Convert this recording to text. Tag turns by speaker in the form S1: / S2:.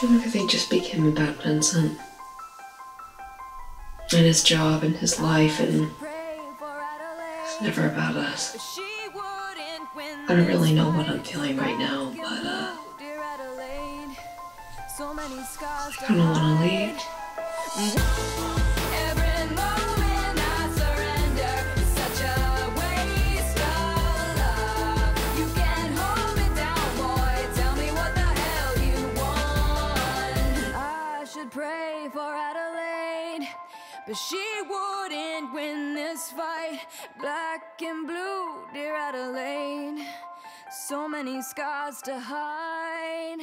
S1: And everything just became about Vincent. And his job and his life and it's never about us. I don't really know what I'm feeling right now, but uh I of want to leave.
S2: Pray for Adelaide, but she wouldn't win this fight. Black and blue, dear Adelaide, so many scars to hide.